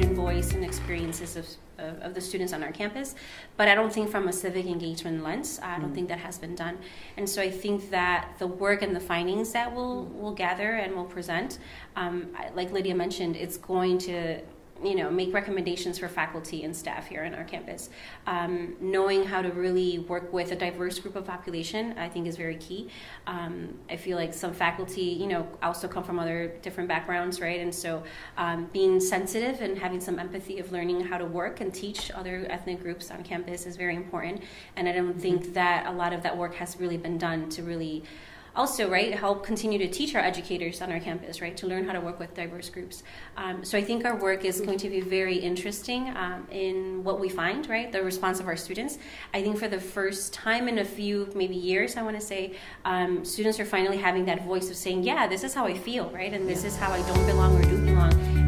voice and experiences of, of, of the students on our campus. But I don't think from a civic engagement lens, I don't Mm. think that has been done. And so I think that the work and the findings that we'll, we'll gather and we'll present, um, like Lydia mentioned, it's going to you know make recommendations for faculty and staff here on our campus. Um, knowing how to really work with a diverse group of population i think is very key. Um, i feel like some faculty you know also come from other different backgrounds right? And so um, being sensitive and having some empathy of learning how to work and teach other ethnic groups on campus is very important. And i don't think that a lot of that work has really been done to really also right help continue to teach our educators on our campus right to learn how to work with diverse groups. Um, so i think our work is going to be very interesting um, in what we find right the response of our students. I think for the first time in a few maybe years i want to say um, students are finally having that voice of saying yeah this is how i feel right and this is how i don't belong or do belong